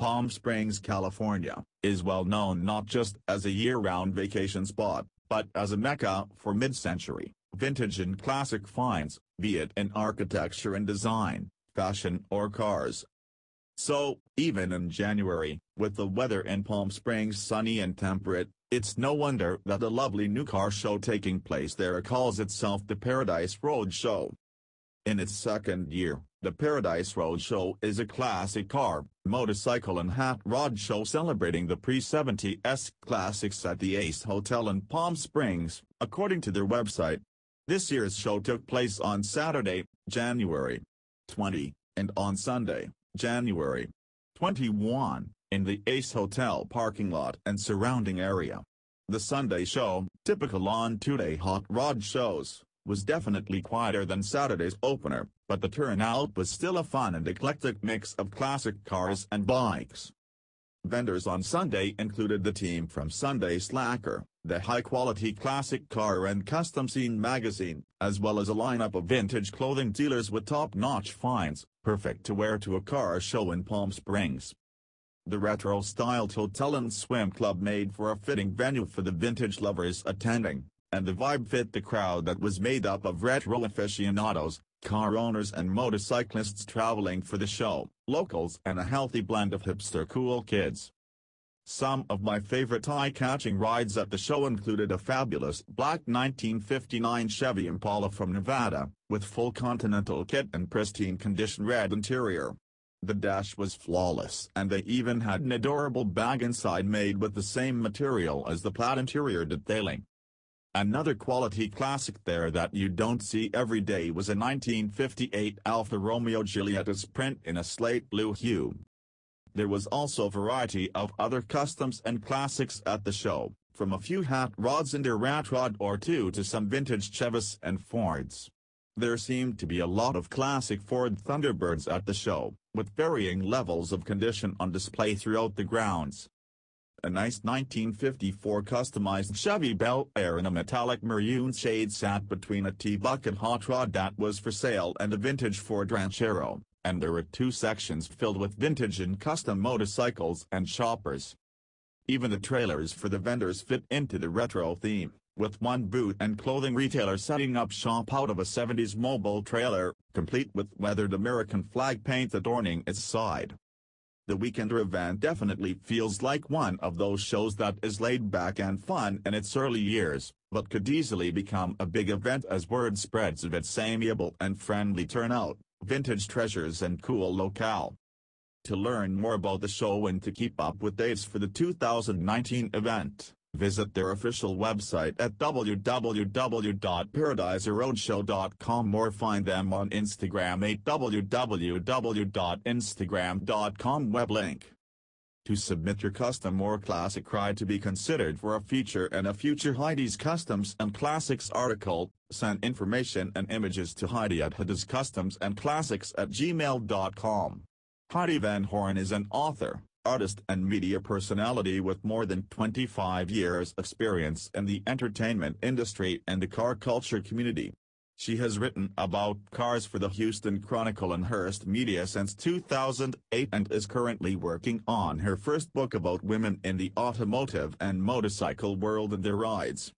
Palm Springs, California, is well known not just as a year-round vacation spot, but as a mecca for mid-century, vintage and classic finds, be it in architecture and design, fashion or cars. So, even in January, with the weather in Palm Springs sunny and temperate, it's no wonder that the lovely new car show taking place there calls itself the Paradise Road Show. In its second year, the Paradise Road Show is a classic car, motorcycle and hot rod show celebrating the pre-70s classics at the Ace Hotel in Palm Springs, according to their website. This year's show took place on Saturday, January 20, and on Sunday, January 21, in the Ace Hotel parking lot and surrounding area. The Sunday show, typical on two-day hot rod shows, was definitely quieter than Saturday's opener, but the turnout was still a fun and eclectic mix of classic cars and bikes. Vendors on Sunday included the team from Sunday Slacker, the high-quality classic car and custom scene magazine, as well as a lineup of vintage clothing dealers with top-notch finds, perfect to wear to a car show in Palm Springs. The retro-styled hotel and swim club made for a fitting venue for the vintage lovers attending, and the vibe fit the crowd that was made up of retro aficionados, car owners and motorcyclists traveling for the show, locals and a healthy blend of hipster cool kids. Some of my favorite eye-catching rides at the show included a fabulous black 1959 Chevy Impala from Nevada, with full Continental kit and pristine condition red interior. The dash was flawless and they even had an adorable bag inside made with the same material as the plaid interior detailing. Another quality classic there that you don't see every day was a 1958 Alfa Romeo Giulietta Sprint in a slate blue hue. There was also a variety of other customs and classics at the show, from a few hot rods and a rat rod or two to some vintage Chevys and Fords. There seemed to be a lot of classic Ford Thunderbirds at the show, with varying levels of condition on display throughout the grounds a nice 1954 customized Chevy Bel Air in a metallic maroon shade sat between a T-bucket hot rod that was for sale and a vintage Ford Ranchero, and there were two sections filled with vintage and custom motorcycles and shoppers. Even the trailers for the vendors fit into the retro theme, with one boot and clothing retailer setting up shop out of a 70s mobile trailer, complete with weathered American flag paint adorning its side. The Weekender event definitely feels like one of those shows that is laid back and fun in its early years, but could easily become a big event as word spreads of its amiable and friendly turnout, vintage treasures and cool locale. To learn more about the show and to keep up with dates for the 2019 event, Visit their official website at www.paradiseroadshow.com or find them on Instagram at www.instagram.com web link. To submit your custom or classic ride to be considered for a feature in a future Heidi's Customs and Classics article, send information and images to Heidi at Heidi's Customs and Classics at gmail.com. Heidi Van Horn is an author artist and media personality with more than 25 years experience in the entertainment industry and the car culture community. She has written about cars for the Houston Chronicle and Hearst Media since 2008 and is currently working on her first book about women in the automotive and motorcycle world and their rides.